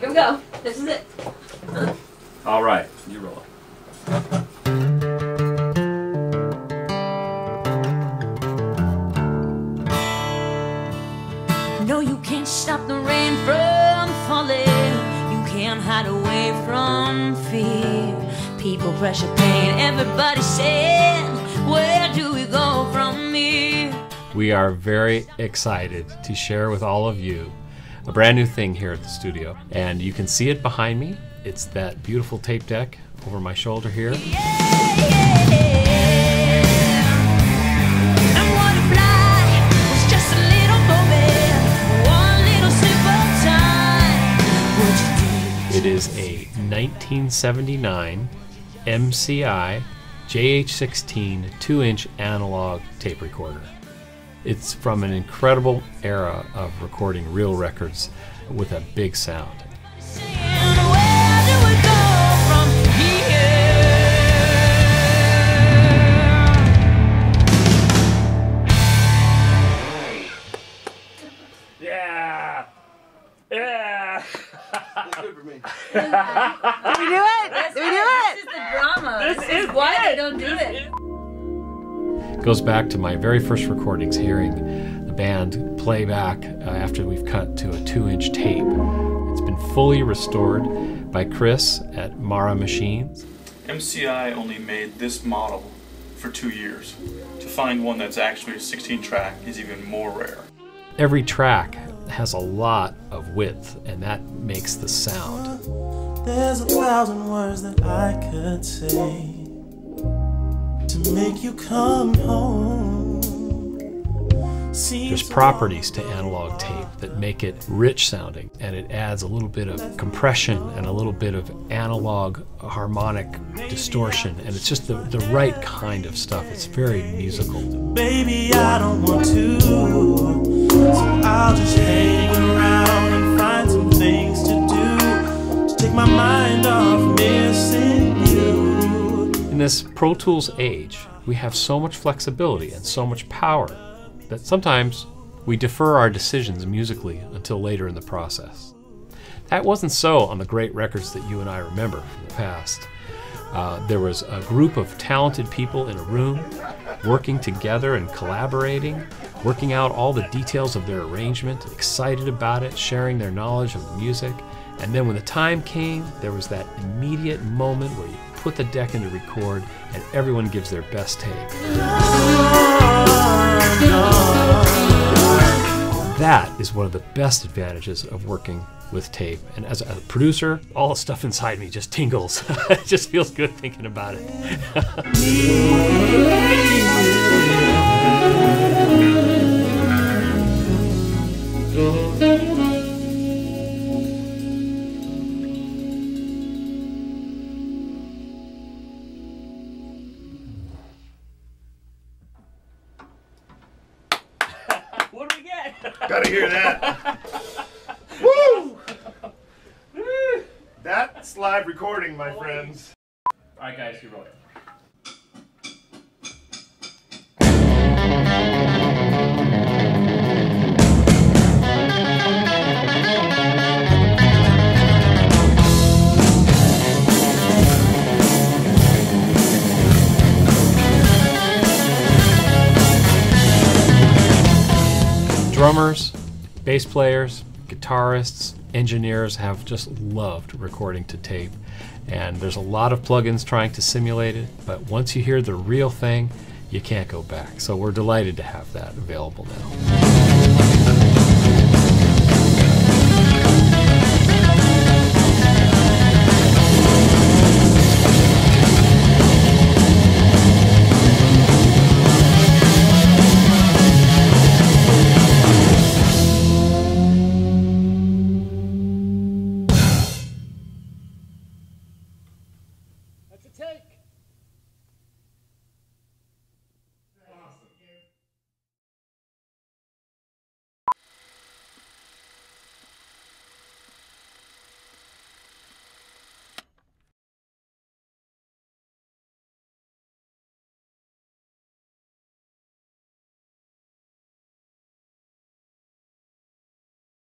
Here we go. This is it. All right, you roll it. No, you can't stop the rain from falling. You can't hide away from fear. People pressure pain. Everybody saying, Where do we go from here? We are very excited to share with all of you a brand new thing here at the studio. And you can see it behind me. It's that beautiful tape deck over my shoulder here. Yeah, yeah, yeah. And what if life was just a little moment, one little simple time? Would you do? It is a 1979 MCI JH16 2 inch analog tape recorder. It's from an incredible era of recording real records with a big sound. Saying, Where do we go from here? Yeah! Yeah! Good for me. Did we do it? Did we do it? This is the drama. This, is, why they don't do it. Goes back to my very first recordings hearing the band play back uh, after we've cut to a two inch tape. It's been fully restored by Chris at Mara Machines. MCI only made this model for two years. To find one that's actually a 16 track is even more rare. Every track has a lot of width, and that makes the sound. There's a thousand words that I could say to make you come home. There's properties to analog tape that make it rich sounding, and it adds a little bit of compression and a little bit of analog harmonic distortion, and it's just the, the right kind of stuff. It's very musical. Baby, I don't want to. So I'll just hang around and find some things to do to take my mind In this Pro Tools age, we have so much flexibility and so much power that sometimes we defer our decisions musically until later in the process. That wasn't so on the great records that you and I remember from the past. Uh, there was a group of talented people in a room working together and collaborating, working out all the details of their arrangement, excited about it, sharing their knowledge of the music. And then when the time came, there was that immediate moment where you put the deck into record and everyone gives their best take. That is one of the best advantages of working with tape. And as a producer, all the stuff inside me just tingles. it just feels good thinking about it. What do we get? Gotta hear that. Woo! That's live recording, my friends. All right, guys, you roll it. Drummers, bass players, guitarists, engineers have just loved recording to tape. And there's a lot of plugins trying to simulate it, but once you hear the real thing, you can't go back. So we're delighted to have that available now.